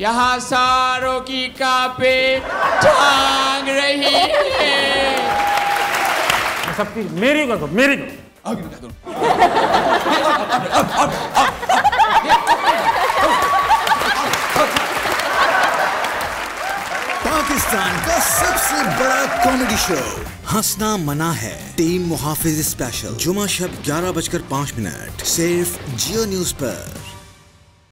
यहाँ सारों की कापे टांग रही है। सबकी मेरी कर दो मेरी कर आगे दिखा दो पाकिस्तान का सबसे बड़ा कॉमेडी शो हंसना मना है। टीम मुहाफिज स्पेशल जुमा शब ग्यारह बजकर पाँच मिनट। सिर्फ़ जियो न्यूज़ पर।